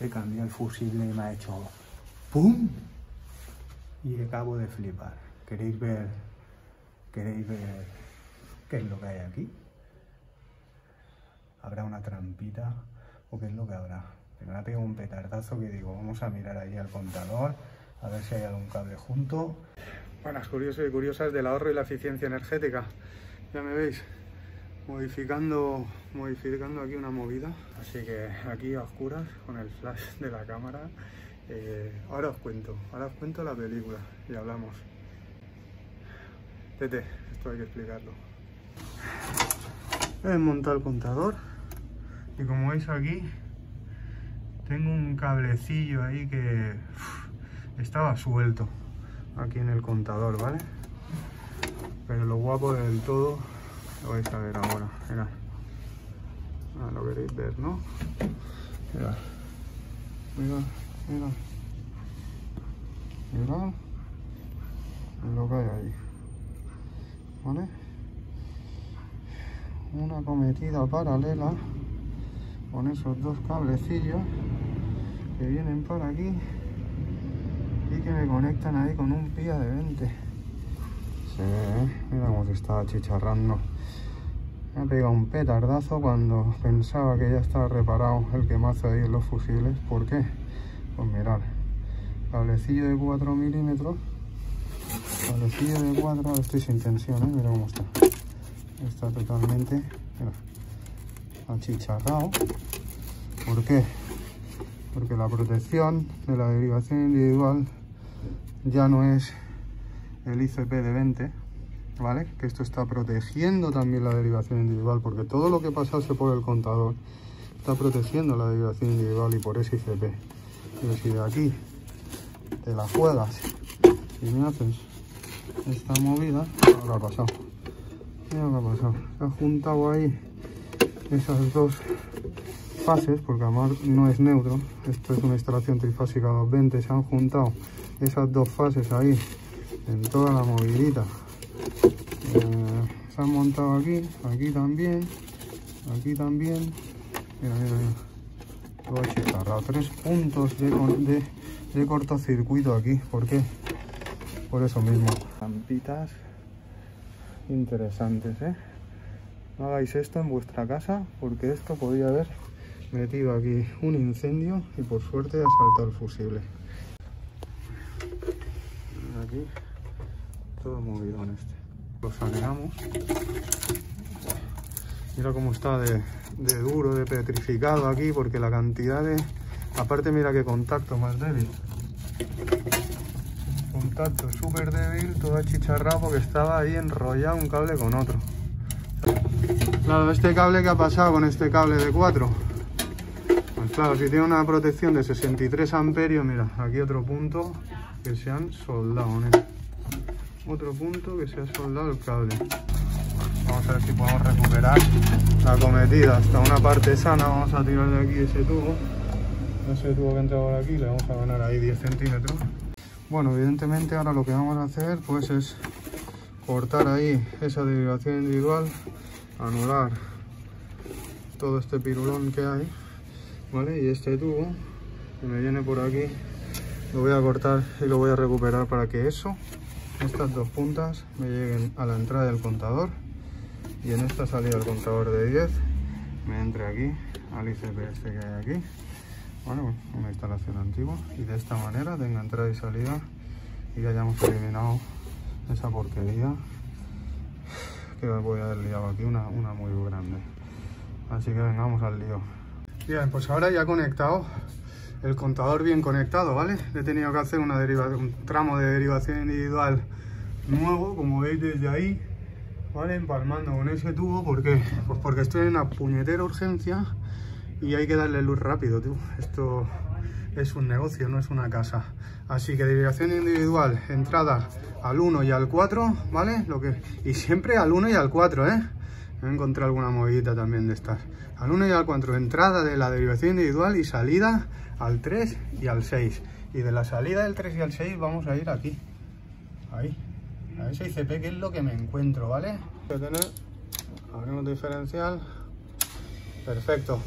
he cambiado el fusible y me ha hecho ¡pum! Y acabo de flipar. ¿Queréis ver? ¿Queréis ver qué es lo que hay aquí? ¿Habrá una trampita? ¿O qué es lo que habrá? Me ha pegado un petardazo que digo, vamos a mirar ahí al contador, a ver si hay algún cable junto. Buenas curiosos y curiosas del ahorro y la eficiencia energética. Ya me veis, modificando, modificando aquí una movida. Así que aquí a oscuras, con el flash de la cámara. Eh, ahora os cuento, ahora os cuento la película y hablamos. Tete, esto hay que explicarlo. He montado el contador y como veis aquí tengo un cablecillo ahí que estaba suelto aquí en el contador, ¿vale? Pero lo guapo del todo lo vais a ver ahora, mirad. Ah, lo queréis ver, ¿no? Mirad. Mirad, mirad. Mirad lo que hay ahí. ¿Vale? Una cometida paralela con esos dos cablecillos que vienen por aquí y que me conectan ahí con un pía de 20 mira cómo se está chicharrando me ha pegado un petardazo cuando pensaba que ya estaba reparado el quemazo ahí en los fusiles ¿por qué? pues mirar cablecillo de 4 milímetros cablecillo de 4 estoy sin tensión, ¿eh? mira cómo está está totalmente mira, achicharrado ¿por qué? porque la protección de la derivación individual ya no es el ICP de 20, ¿vale? Que esto está protegiendo también la derivación individual, porque todo lo que pasase por el contador está protegiendo la derivación individual y por ese ICP. Pero si de aquí te la juegas y me haces esta movida, que ha pasado. Mira lo que ha pasado. Se ha juntado ahí esas dos fases, porque además no es neutro, esto es una instalación trifásica 220, se han juntado esas dos fases ahí en toda la movilita. Eh, se han montado aquí, aquí también, aquí también. Mira, mira, mira. Todo Tres puntos de, de, cortocircuito aquí. ¿Por qué? Por eso mismo. Lampitas interesantes, ¿eh? No hagáis esto en vuestra casa porque esto podría haber metido aquí un incendio y por suerte ha saltado el fusible. Aquí todo movido en este. Lo saneamos. Mira cómo está de, duro, de petrificado aquí, porque la cantidad de... Aparte mira qué contacto más débil. Contacto súper débil, todo achicharrado porque estaba ahí enrollado un cable con otro. Claro, este cable que ha pasado con este cable de 4 Claro, si tiene una protección de 63 amperios, mira, aquí otro punto que se han soldado, Otro punto que se ha soldado el cable. Vamos a ver si podemos recuperar la cometida hasta una parte sana. Vamos a tirar de aquí ese tubo. Ese tubo que entra por aquí, le vamos a ganar ahí 10 centímetros. Bueno, evidentemente ahora lo que vamos a hacer pues es cortar ahí esa derivación individual, anular todo este pirulón que hay y este tubo que me viene por aquí lo voy a cortar y lo voy a recuperar para que eso estas dos puntas me lleguen a la entrada del contador y en esta salida del contador de 10 me entre aquí al ICP este que hay aquí. Bueno, una instalación antigua. Y de esta manera tenga entrada y salida y que hayamos eliminado esa porquería que voy a haber liado aquí una, una muy grande. Así que vengamos al lío. Bien, pues ahora ya conectado el contador bien conectado, ¿vale? He tenido que hacer una un tramo de derivación individual nuevo, como veis desde ahí, ¿vale? Empalmando con ese tubo, ¿por qué? Pues porque estoy en una puñetera urgencia y hay que darle luz rápido, tú. Esto es un negocio, no es una casa. Así que derivación individual, entrada al 1 y al 4, ¿vale? Lo que... Y siempre al 1 y al 4, ¿eh? He encontrado alguna movidita también de estas. Al 1 y al 4, entrada de la derivación individual y salida al 3 y al 6. Y de la salida del 3 y al 6 vamos a ir aquí. Ahí. A ese ICP que es lo que me encuentro, ¿vale? Voy a tener, abrimos diferencial. Perfecto.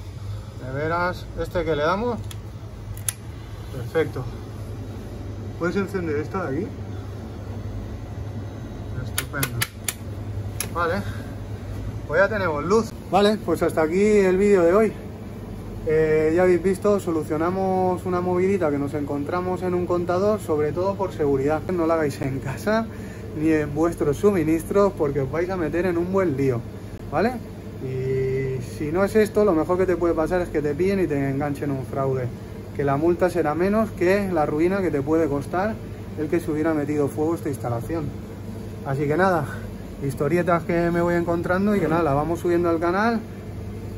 De veras, este que le damos, Perfecto. ¿Puedes encender esto de aquí? Estupendo. Vale. Pues ya tenemos luz. Vale, pues hasta aquí el vídeo de hoy. Eh, ya habéis visto, solucionamos una movidita que nos encontramos en un contador, sobre todo por seguridad. No la hagáis en casa ni en vuestros suministros porque os vais a meter en un buen lío, ¿vale? Y si no es esto, lo mejor que te puede pasar es que te pillen y te enganchen un fraude. Que la multa será menos que la ruina que te puede costar el que se hubiera metido fuego esta instalación. Así que nada, historietas que me voy encontrando y que nada, la vamos subiendo al canal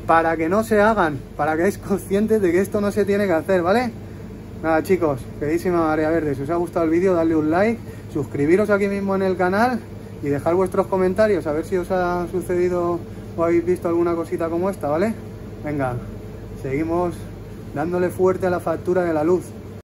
para que no se hagan, para que seáis conscientes de que esto no se tiene que hacer, ¿vale? Nada chicos, queridísima Marea Verde, si os ha gustado el vídeo, dadle un like, suscribiros aquí mismo en el canal y dejar vuestros comentarios a ver si os ha sucedido o habéis visto alguna cosita como esta, ¿vale? Venga, seguimos dándole fuerte a la factura de la luz.